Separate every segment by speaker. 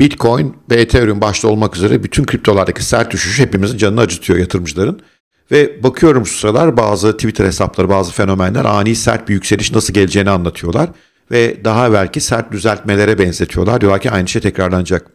Speaker 1: Bitcoin ve Ethereum başta olmak üzere bütün kriptolardaki sert düşüş hepimizin canını acıtıyor yatırımcıların. Ve bakıyorum şu sıralar bazı Twitter hesapları, bazı fenomenler ani sert bir yükseliş nasıl geleceğini anlatıyorlar. Ve daha belki sert düzeltmelere benzetiyorlar. Diyorlar ki aynı şey tekrarlanacak.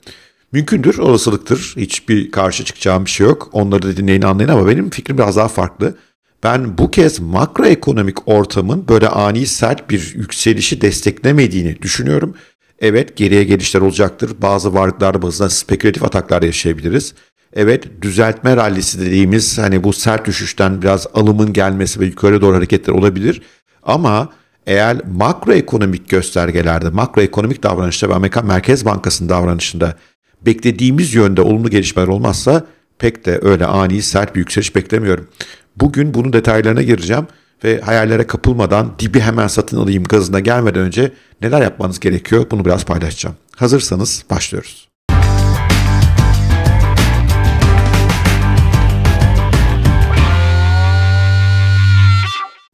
Speaker 1: Mümkündür, olasılıktır. Hiçbir karşı çıkacağım bir şey yok. Onları da dinleyin anlayın ama benim fikrim biraz daha farklı. Ben bu kez makroekonomik ortamın böyle ani sert bir yükselişi desteklemediğini düşünüyorum. Evet geriye gelişler olacaktır. Bazı varlıklar bazında spekülatif ataklar yaşayabiliriz. Evet düzeltme rallisi dediğimiz hani bu sert düşüşten biraz alımın gelmesi ve yukarı doğru hareketler olabilir. Ama eğer makroekonomik göstergelerde, makroekonomik davranışta ve Amerikan Merkez Bankası'nın davranışında beklediğimiz yönde olumlu gelişmeler olmazsa pek de öyle ani sert bir yükseliş beklemiyorum. Bugün bunun detaylarına gireceğim ve hayallere kapılmadan dibi hemen satın alayım gazına gelmeden önce neler yapmanız gerekiyor bunu biraz paylaşacağım. Hazırsanız başlıyoruz.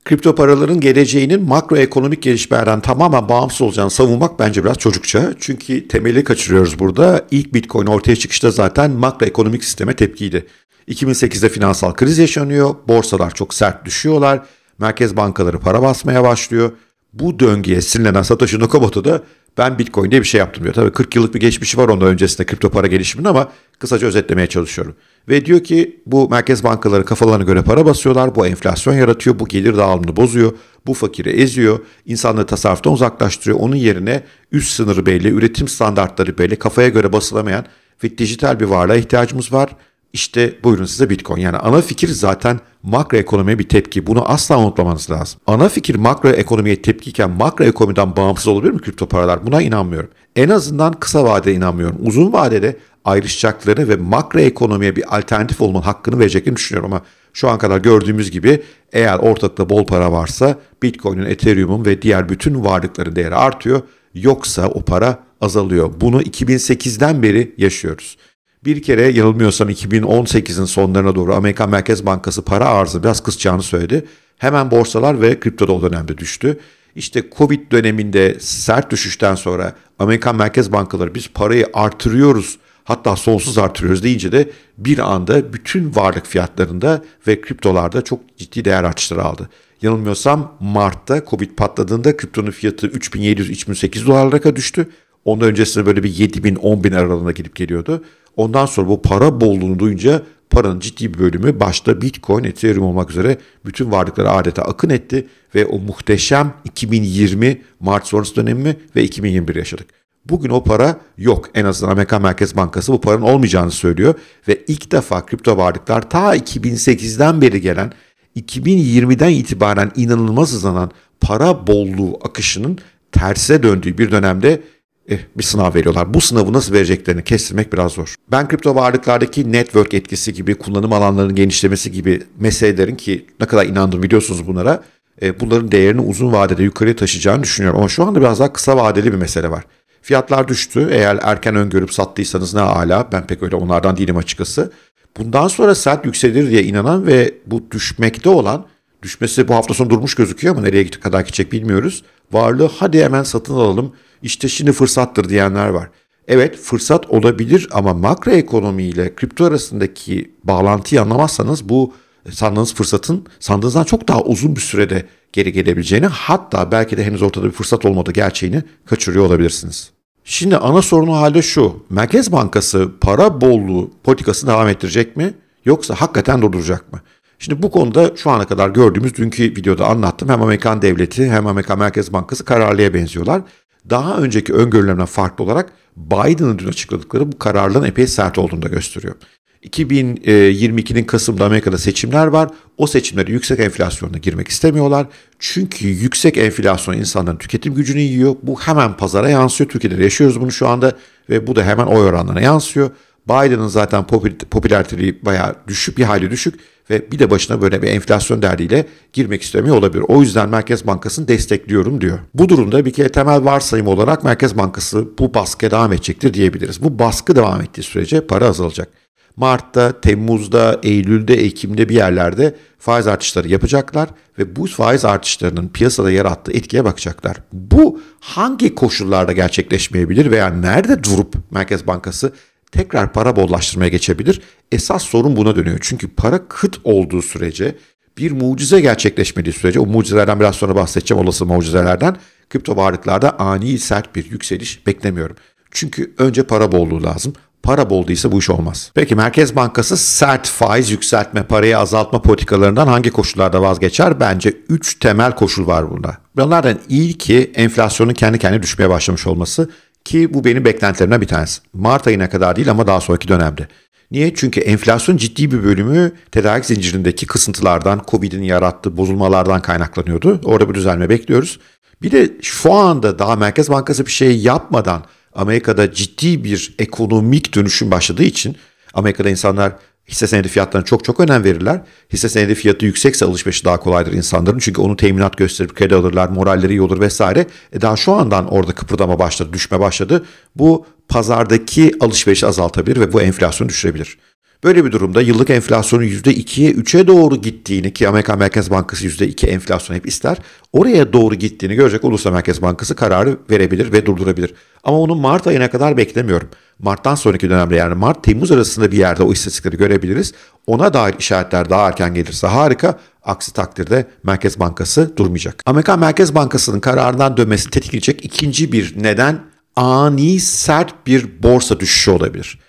Speaker 1: Kripto paraların geleceğinin makroekonomik gelişmelerden tamamen bağımsız olacağını savunmak bence biraz çocukça. Çünkü temeli kaçırıyoruz burada. İlk Bitcoin ortaya çıkışta zaten makroekonomik sisteme tepkiydi. 2008'de finansal kriz yaşanıyor, borsalar çok sert düşüyorlar, merkez bankaları para basmaya başlıyor. Bu döngüye sinirlenen Satoshi Nakamoto da ben Bitcoin'de bir şey yaptım diyor. Tabii 40 yıllık bir geçmişi var ondan öncesinde kripto para gelişiminin ama kısaca özetlemeye çalışıyorum. Ve diyor ki bu merkez bankaları kafalarına göre para basıyorlar, bu enflasyon yaratıyor, bu gelir dağılımını bozuyor, bu fakiri eziyor, insanları tasarruftan uzaklaştırıyor. Onun yerine üst sınırı belli, üretim standartları belli, kafaya göre basılamayan ve dijital bir varlığa ihtiyacımız var. İşte buyurun size Bitcoin. Yani ana fikir zaten makro ekonomiye bir tepki. Bunu asla unutmamanız lazım. Ana fikir makro ekonomiye tepkiyken makro ekonomiden bağımsız olabilir mi kripto paralar? Buna inanmıyorum. En azından kısa vadede inanmıyorum. Uzun vadede ayrışacaklarını ve makro ekonomiye bir alternatif olmanın hakkını vereceklerini düşünüyorum ama şu an kadar gördüğümüz gibi eğer ortakta bol para varsa Bitcoin'in, Ethereum'un ve diğer bütün varlıkların değeri artıyor. Yoksa o para azalıyor. Bunu 2008'den beri yaşıyoruz. Bir kere yanılmıyorsam 2018'in sonlarına doğru Amerikan Merkez Bankası para arzı biraz kısacağını söyledi. Hemen borsalar ve kripto da o dönemde düştü. İşte Covid döneminde sert düşüşten sonra Amerikan Merkez Bankaları biz parayı artırıyoruz hatta sonsuz artırıyoruz deyince de bir anda bütün varlık fiyatlarında ve kriptolarda çok ciddi değer artışları aldı. Yanılmıyorsam Mart'ta Covid patladığında kriptonun fiyatı 3700-3800 dolarlara düştü. Ondan öncesinde böyle bir 7000-10000 aralığına gidip geliyordu. Ondan sonra bu para bolluğunu duyunca paranın ciddi bir bölümü başta Bitcoin, Ethereum olmak üzere bütün varlıklara adeta akın etti ve o muhteşem 2020 Mart sonrası dönemi ve 2021 yaşadık. Bugün o para yok. En azından Amerikan Merkez Bankası bu paranın olmayacağını söylüyor ve ilk defa kripto varlıklar ta 2008'den beri gelen 2020'den itibaren inanılmaz hızlanan para bolluğu akışının tersine döndüğü bir dönemde eh, bir sınav veriyorlar. Bu sınavı nasıl vereceklerini kestirmek biraz zor. Ben kripto varlıklardaki network etkisi gibi, kullanım alanlarının genişlemesi gibi meselelerin ki ne kadar inandım biliyorsunuz bunlara, e, bunların değerini uzun vadede yukarıya taşıyacağını düşünüyorum. Ama şu anda biraz daha kısa vadeli bir mesele var. Fiyatlar düştü. Eğer erken öngörüp sattıysanız ne hala. Ben pek öyle onlardan değilim açıkçası. Bundan sonra sert yükselir diye inanan ve bu düşmekte olan, düşmesi bu hafta sonu durmuş gözüküyor ama nereye kadar gidecek bilmiyoruz. Varlığı hadi hemen satın alalım işte şimdi fırsattır diyenler var. Evet fırsat olabilir ama makro ekonomi ile kripto arasındaki bağlantıyı anlamazsanız bu sandığınız fırsatın sandığınızdan çok daha uzun bir sürede geri gelebileceğini hatta belki de henüz ortada bir fırsat olmadığı gerçeğini kaçırıyor olabilirsiniz. Şimdi ana sorunu halde şu. Merkez Bankası para bolluğu politikasını devam ettirecek mi? Yoksa hakikaten durduracak mı? Şimdi bu konuda şu ana kadar gördüğümüz dünkü videoda anlattım. Hem Amerikan devleti hem Amerikan Merkez Bankası kararlıya benziyorlar daha önceki öngörülerden farklı olarak Biden'ın dün açıkladıkları bu kararların epey sert olduğunu da gösteriyor. 2022'nin Kasım'da Amerika'da seçimler var. O seçimlere yüksek enflasyonla girmek istemiyorlar. Çünkü yüksek enflasyon insanların tüketim gücünü yiyor. Bu hemen pazara yansıyor. Türkiye'de yaşıyoruz bunu şu anda ve bu da hemen oy oranlarına yansıyor. Biden'ın zaten popülariteliği bayağı düşük bir hali düşük ve bir de başına böyle bir enflasyon derdiyle girmek istemiyor olabilir. O yüzden Merkez Bankası'nı destekliyorum diyor. Bu durumda bir kere temel varsayım olarak Merkez Bankası bu baskıya devam edecektir diyebiliriz. Bu baskı devam ettiği sürece para azalacak. Mart'ta, Temmuz'da, Eylül'de, Ekim'de bir yerlerde faiz artışları yapacaklar ve bu faiz artışlarının piyasada yarattığı etkiye bakacaklar. Bu hangi koşullarda gerçekleşmeyebilir veya nerede durup Merkez Bankası tekrar para bollaştırmaya geçebilir? Esas sorun buna dönüyor. Çünkü para kıt olduğu sürece bir mucize gerçekleşmediği sürece o mucizelerden biraz sonra bahsedeceğim olası mucizelerden kripto varlıklarda ani sert bir yükseliş beklemiyorum. Çünkü önce para bolluğu lazım. Para bol değilse bu iş olmaz. Peki Merkez Bankası sert faiz yükseltme, parayı azaltma politikalarından hangi koşullarda vazgeçer? Bence 3 temel koşul var bunda. Bunlardan ilki enflasyonun kendi kendine düşmeye başlamış olması ki bu benim beklentilerimden bir tanesi. Mart ayına kadar değil ama daha sonraki dönemde. Niye? Çünkü enflasyon ciddi bir bölümü tedarik zincirindeki kısıntılardan, Covid'in yarattığı bozulmalardan kaynaklanıyordu. Orada bir düzelme bekliyoruz. Bir de şu anda daha Merkez Bankası bir şey yapmadan Amerika'da ciddi bir ekonomik dönüşüm başladığı için Amerika'da insanlar hisse senedi fiyatlarına çok çok önem verirler. Hisse senedi fiyatı yüksekse alışverişi daha kolaydır insanların. Çünkü onu teminat gösterip kredi alırlar, moralleri iyi olur vesaire. E daha şu andan orada kıpırdama başladı, düşme başladı. Bu pazardaki alışverişi azaltabilir ve bu enflasyonu düşürebilir. Böyle bir durumda yıllık enflasyonun %2'ye 3'e doğru gittiğini ki Amerika Merkez Bankası %2 enflasyon hep ister. Oraya doğru gittiğini görecek olursa Merkez Bankası kararı verebilir ve durdurabilir. Ama onu Mart ayına kadar beklemiyorum. Mart'tan sonraki dönemde yani Mart-Temmuz arasında bir yerde o istatistikleri görebiliriz. Ona dair işaretler daha erken gelirse harika. Aksi takdirde Merkez Bankası durmayacak. Amerika Merkez Bankası'nın kararından dönmesi tetikleyecek ikinci bir neden ani sert bir borsa düşüşü olabilir.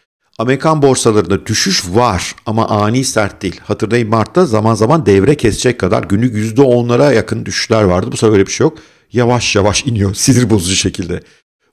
Speaker 1: Amerikan borsalarında düşüş var ama ani sert değil. Hatırlayın Mart'ta zaman zaman devre kesecek kadar günlük %10'lara yakın düşüşler vardı. Bu sefer öyle bir şey yok. Yavaş yavaş iniyor sinir bozucu şekilde.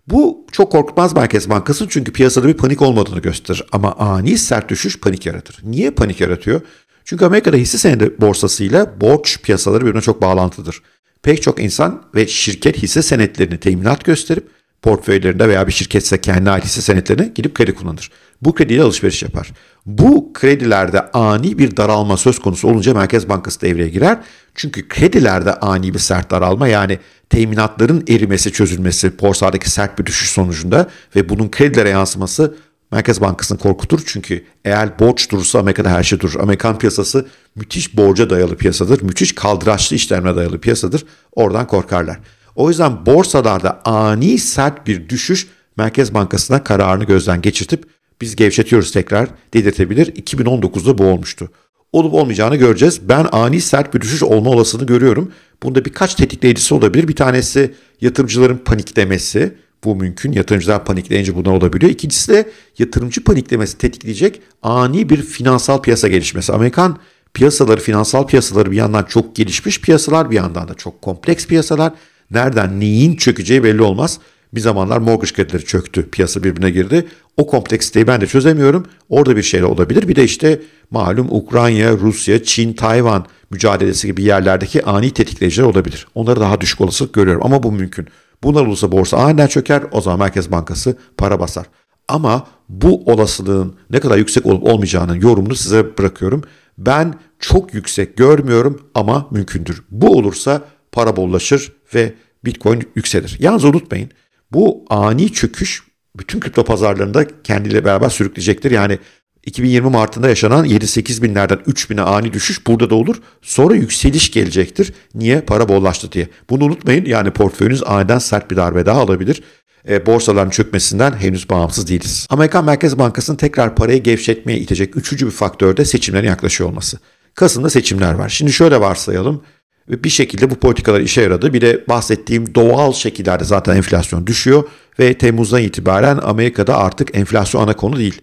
Speaker 1: Bu çok korkutmaz Merkez Bankası çünkü piyasada bir panik olmadığını gösterir. Ama ani sert düşüş panik yaratır. Niye panik yaratıyor? Çünkü Amerika'da hisse senedi borsasıyla borç piyasaları birbirine çok bağlantıdır. Pek çok insan ve şirket hisse senetlerini teminat gösterip portföylerinde veya bir şirketse kendi ait hisse senetlerini gidip kredi kullanır. Bu krediyle alışveriş yapar. Bu kredilerde ani bir daralma söz konusu olunca Merkez Bankası devreye girer. Çünkü kredilerde ani bir sert daralma yani teminatların erimesi çözülmesi borsadaki sert bir düşüş sonucunda ve bunun kredilere yansıması Merkez Bankası'nı korkutur. Çünkü eğer borç durursa Amerika'da her şey durur. Amerikan piyasası müthiş borca dayalı piyasadır. Müthiş kaldıraçlı işlemle dayalı piyasadır. Oradan korkarlar. O yüzden borsalarda ani sert bir düşüş Merkez Bankası'na kararını gözden geçirtip biz gevşetiyoruz tekrar dedirtebilir. 2019'da bu olmuştu. Olup olmayacağını göreceğiz. Ben ani sert bir düşüş olma olasılığını görüyorum. Bunda birkaç tetikleyicisi olabilir. Bir tanesi yatırımcıların paniklemesi. Bu mümkün. Yatırımcılar panikleyince bundan olabiliyor. İkincisi de yatırımcı paniklemesi tetikleyecek ani bir finansal piyasa gelişmesi. Amerikan piyasaları, finansal piyasaları bir yandan çok gelişmiş piyasalar, bir yandan da çok kompleks piyasalar. Nereden neyin çökeceği belli olmaz. Bir zamanlar mortgage kredileri çöktü. Piyasa birbirine girdi. O kompleksiteyi ben de çözemiyorum. Orada bir şeyler olabilir. Bir de işte malum Ukrayna, Rusya, Çin, Tayvan mücadelesi gibi yerlerdeki ani tetikleyiciler olabilir. Onları daha düşük olasılık görüyorum ama bu mümkün. Bunlar olursa borsa aniden çöker o zaman Merkez Bankası para basar. Ama bu olasılığın ne kadar yüksek olup olmayacağının yorumunu size bırakıyorum. Ben çok yüksek görmüyorum ama mümkündür. Bu olursa para bollaşır ve Bitcoin yükselir. Yalnız unutmayın bu ani çöküş bütün kripto pazarlarında kendiyle beraber sürükleyecektir. Yani 2020 Mart'ında yaşanan 7-8 binlerden 3 bine ani düşüş burada da olur. Sonra yükseliş gelecektir. Niye? Para bollaştı diye. Bunu unutmayın. Yani portföyünüz aniden sert bir darbe daha alabilir. E, borsaların çökmesinden henüz bağımsız değiliz. Amerikan Merkez Bankası'nın tekrar parayı gevşetmeye itecek üçüncü bir faktör de seçimlerin yaklaşıyor olması. Kasım'da seçimler var. Şimdi şöyle varsayalım ve bir şekilde bu politikalar işe yaradı. Bir de bahsettiğim doğal şekillerde zaten enflasyon düşüyor ve Temmuz'dan itibaren Amerika'da artık enflasyon ana konu değil.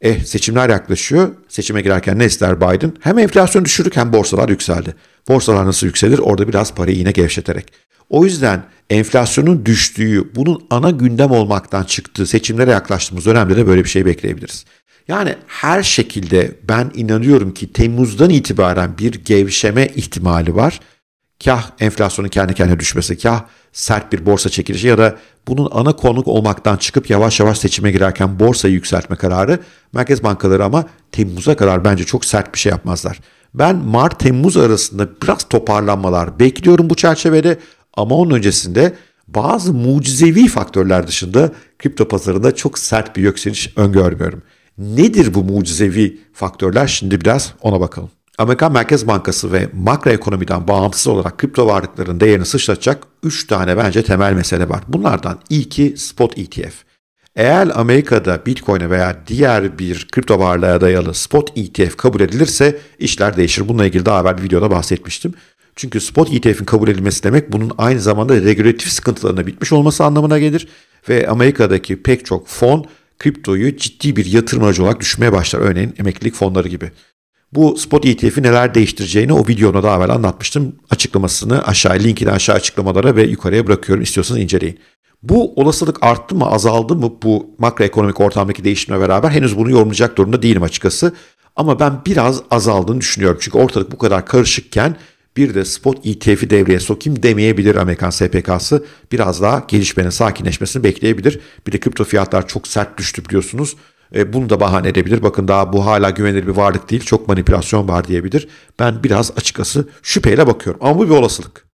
Speaker 1: Eh seçimler yaklaşıyor. Seçime girerken ne ister Biden? Hem enflasyon düşürük hem borsalar yükseldi. Borsalar nasıl yükselir? Orada biraz parayı yine gevşeterek. O yüzden enflasyonun düştüğü, bunun ana gündem olmaktan çıktığı seçimlere yaklaştığımız dönemde de böyle bir şey bekleyebiliriz. Yani her şekilde ben inanıyorum ki Temmuz'dan itibaren bir gevşeme ihtimali var kah enflasyonun kendi kendine düşmesi, kah sert bir borsa çekilişi ya da bunun ana konuk olmaktan çıkıp yavaş yavaş seçime girerken borsayı yükseltme kararı merkez bankaları ama Temmuz'a kadar bence çok sert bir şey yapmazlar. Ben Mart-Temmuz arasında biraz toparlanmalar bekliyorum bu çerçevede ama onun öncesinde bazı mucizevi faktörler dışında kripto pazarında çok sert bir yükseliş öngörmüyorum. Nedir bu mucizevi faktörler? Şimdi biraz ona bakalım. Amerikan Merkez Bankası ve makroekonomiden bağımsız olarak kripto varlıkların değerini sıçratacak 3 tane bence temel mesele var. Bunlardan ilki spot ETF. Eğer Amerika'da Bitcoin'e veya diğer bir kripto varlığa dayalı spot ETF kabul edilirse işler değişir. Bununla ilgili daha evvel bir videoda bahsetmiştim. Çünkü spot ETF'in kabul edilmesi demek bunun aynı zamanda regülatif sıkıntılarına bitmiş olması anlamına gelir. Ve Amerika'daki pek çok fon kriptoyu ciddi bir yatırım aracı olarak düşmeye başlar. Örneğin emeklilik fonları gibi. Bu spot ETF'i neler değiştireceğini o videoda daha evvel anlatmıştım. Açıklamasını aşağı, linkini aşağı açıklamalara ve yukarıya bırakıyorum. İstiyorsanız inceleyin. Bu olasılık arttı mı azaldı mı bu makroekonomik ortamdaki değişimle beraber henüz bunu yorumlayacak durumda değilim açıkçası. Ama ben biraz azaldığını düşünüyorum. Çünkü ortalık bu kadar karışıkken bir de spot ETF'i devreye sokayım demeyebilir Amerikan SPK'sı. Biraz daha gelişmenin sakinleşmesini bekleyebilir. Bir de kripto fiyatlar çok sert düştü biliyorsunuz. E, bunu da bahane edebilir. Bakın daha bu hala güvenilir bir varlık değil. Çok manipülasyon var diyebilir. Ben biraz açıkçası şüpheyle bakıyorum. Ama bu bir olasılık.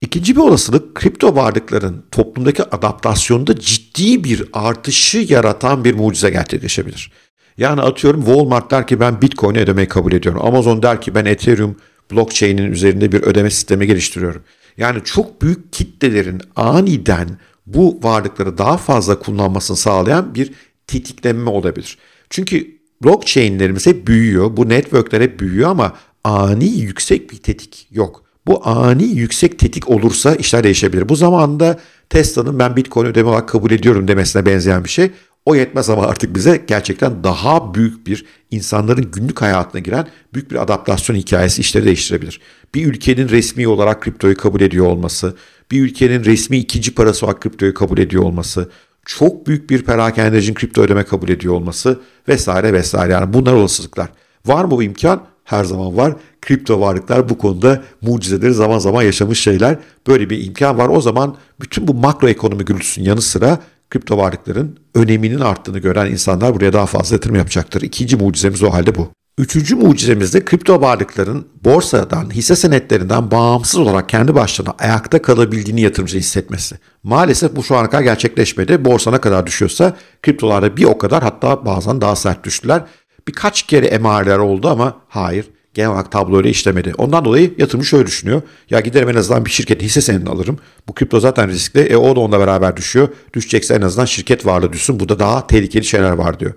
Speaker 1: İkinci bir olasılık kripto varlıkların toplumdaki adaptasyonda ciddi bir artışı yaratan bir mucize gerçekleşebilir. Yani atıyorum Walmart der ki ben Bitcoin'e ödemeyi kabul ediyorum. Amazon der ki ben Ethereum blockchain'in üzerinde bir ödeme sistemi geliştiriyorum. Yani çok büyük kitlelerin aniden bu varlıkları daha fazla kullanmasını sağlayan bir tetiklenme olabilir. Çünkü blockchain'lerimiz hep büyüyor. Bu networkler hep büyüyor ama ani yüksek bir tetik yok. Bu ani yüksek tetik olursa işler değişebilir. Bu zamanda Tesla'nın ben Bitcoin ödeme olarak kabul ediyorum demesine benzeyen bir şey. O yetmez ama artık bize gerçekten daha büyük bir insanların günlük hayatına giren büyük bir adaptasyon hikayesi işleri değiştirebilir. Bir ülkenin resmi olarak kriptoyu kabul ediyor olması, bir ülkenin resmi ikinci parası olarak kriptoyu kabul ediyor olması, çok büyük bir perakendecinin kripto ödeme kabul ediyor olması vesaire vesaire. Yani bunlar olasılıklar. Var mı bu imkan? Her zaman var. Kripto varlıklar bu konuda mucizeleri zaman zaman yaşamış şeyler. Böyle bir imkan var. O zaman bütün bu makro ekonomi gürültüsünün yanı sıra kripto varlıkların öneminin arttığını gören insanlar buraya daha fazla yatırım yapacaktır. İkinci mucizemiz o halde bu. Üçüncü mucizemiz de kripto varlıkların borsadan, hisse senetlerinden bağımsız olarak kendi başlarına ayakta kalabildiğini yatırımcı hissetmesi. Maalesef bu şu ana kadar gerçekleşmedi. Borsa ne kadar düşüyorsa kriptolarda bir o kadar hatta bazen daha sert düştüler. Birkaç kere emareler oldu ama hayır genel olarak tablo öyle işlemedi. Ondan dolayı yatırımcı şöyle düşünüyor. Ya giderim en azından bir şirket hisse senedini alırım. Bu kripto zaten riskli. E o da onunla beraber düşüyor. Düşecekse en azından şirket varlığı düşsün. Bu da daha tehlikeli şeyler var diyor.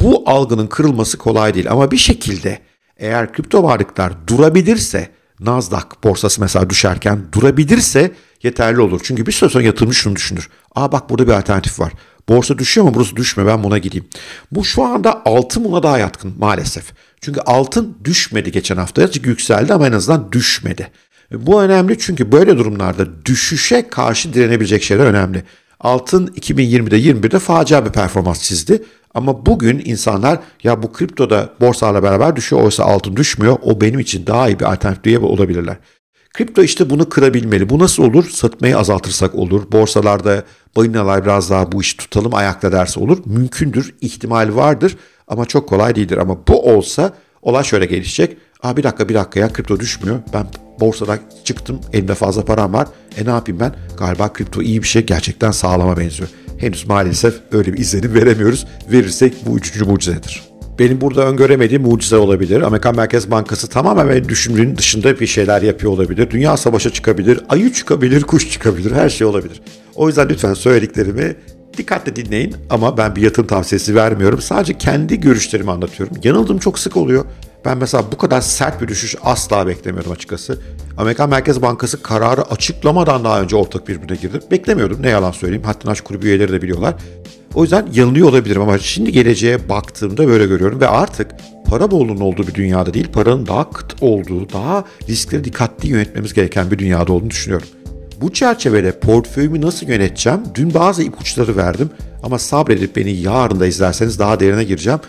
Speaker 1: Bu algının kırılması kolay değil ama bir şekilde eğer kripto varlıklar durabilirse Nasdaq borsası mesela düşerken durabilirse yeterli olur. Çünkü bir süre sonra yatırımcı şunu düşünür. Aa bak burada bir alternatif var. Borsa düşüyor ama burası düşme ben buna gideyim. Bu şu anda altın buna daha yatkın maalesef. Çünkü altın düşmedi geçen hafta. Azıcık yükseldi ama en azından düşmedi. Bu önemli çünkü böyle durumlarda düşüşe karşı direnebilecek şeyler önemli. Altın 2020'de 21'de facia bir performans çizdi. Ama bugün insanlar ya bu kriptoda borsalarla beraber düşüyor oysa altın düşmüyor. O benim için daha iyi bir alternatif diye olabilirler. Kripto işte bunu kırabilmeli. Bu nasıl olur? Satmayı azaltırsak olur. Borsalarda balinalar biraz daha bu işi tutalım ayakta derse olur. Mümkündür, ihtimal vardır ama çok kolay değildir. Ama bu olsa olay şöyle gelişecek. Aa bir dakika bir dakika ya kripto düşmüyor. Ben borsadan çıktım elimde fazla param var. E ne yapayım ben? Galiba kripto iyi bir şey gerçekten sağlama benziyor. Henüz maalesef öyle bir izlenim veremiyoruz. Verirsek bu üçüncü mucizedir. Benim burada öngöremediğim mucize olabilir. Amerikan Merkez Bankası tamamen benim düşündüğün dışında bir şeyler yapıyor olabilir. Dünya savaşa çıkabilir, ayı çıkabilir, kuş çıkabilir, her şey olabilir. O yüzden lütfen söylediklerimi dikkatle dinleyin ama ben bir yatırım tavsiyesi vermiyorum. Sadece kendi görüşlerimi anlatıyorum. Yanıldığım çok sık oluyor. Ben mesela bu kadar sert bir düşüş asla beklemiyordum açıkçası. Amerikan Merkez Bankası kararı açıklamadan daha önce ortak birbirine girdi. Beklemiyordum ne yalan söyleyeyim. Hatta Aç Kulübü üyeleri de biliyorlar. O yüzden yanılıyor olabilirim ama şimdi geleceğe baktığımda böyle görüyorum ve artık para bolluğunun olduğu bir dünyada değil, paranın daha kıt olduğu, daha riskleri dikkatli yönetmemiz gereken bir dünyada olduğunu düşünüyorum. Bu çerçevede portföyümü nasıl yöneteceğim? Dün bazı ipuçları verdim ama sabredip beni yarın da izlerseniz daha derine gireceğim.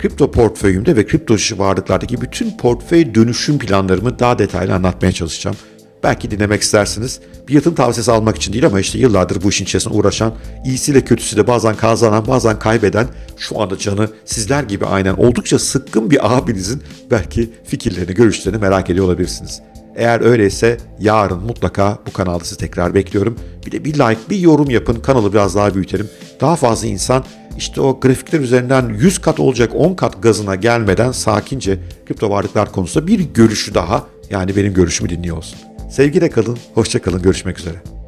Speaker 1: Kripto portföyümde ve kripto varlıklardaki bütün portföy dönüşüm planlarımı daha detaylı anlatmaya çalışacağım. Belki dinlemek istersiniz. Bir yatırım tavsiyesi almak için değil ama işte yıllardır bu işin içerisinde uğraşan, iyisiyle kötüsüyle bazen kazanan, bazen kaybeden, şu anda canı sizler gibi aynen oldukça sıkkın bir abinizin belki fikirlerini, görüşlerini merak ediyor olabilirsiniz. Eğer öyleyse yarın mutlaka bu kanalda sizi tekrar bekliyorum. Bir de bir like, bir yorum yapın, kanalı biraz daha büyütelim. Daha fazla insan işte o grafikler üzerinden 100 kat olacak 10 kat gazına gelmeden sakince kripto varlıklar konusunda bir görüşü daha yani benim görüşümü dinliyor olsun. Sevgiyle kalın, hoşça kalın, görüşmek üzere.